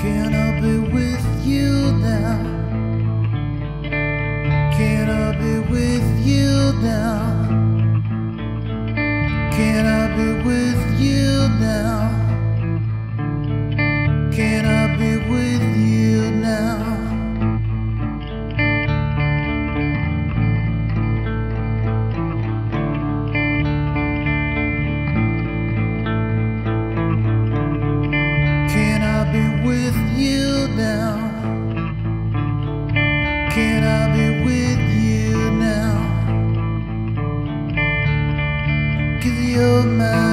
Can I be with you now? your mouth.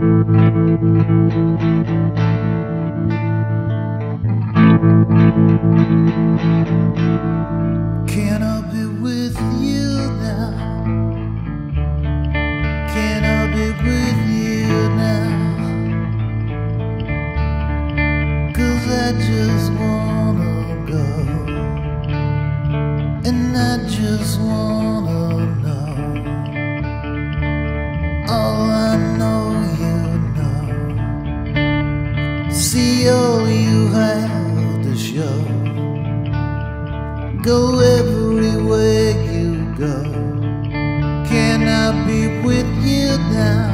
Can I be with you now? Can I be with you I just want Go everywhere you go. Can I be with you now?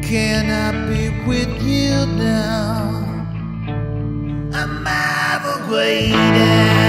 Can I be with you now? I'm ever waiting.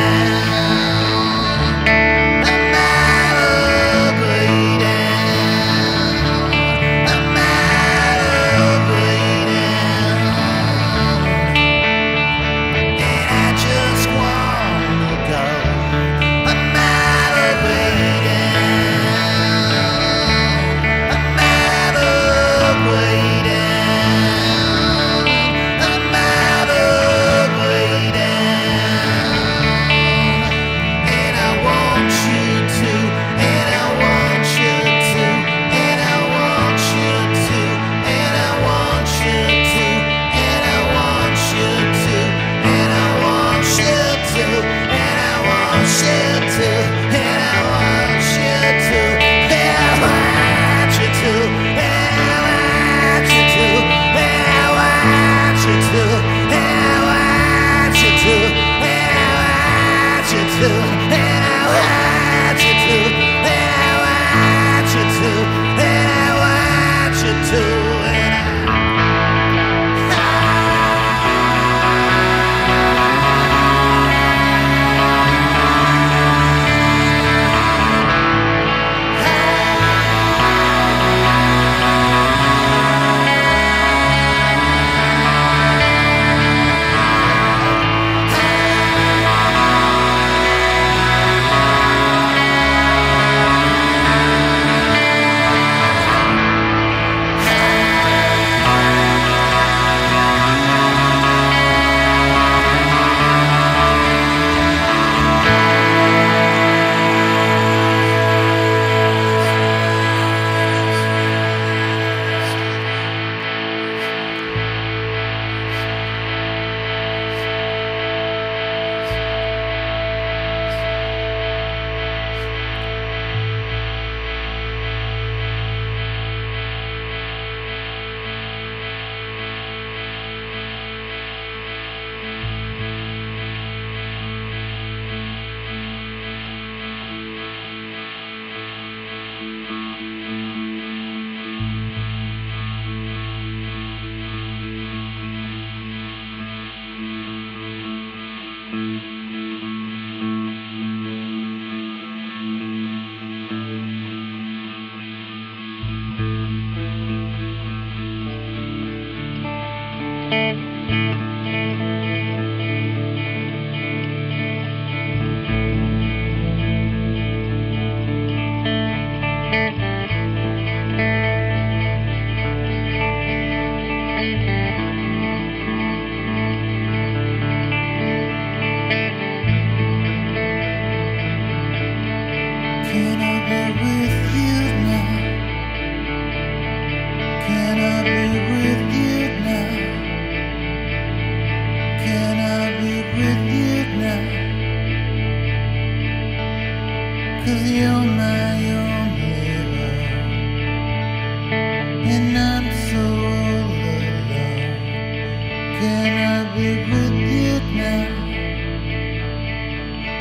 Can I be with you now?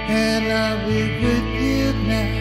Can I be with you now?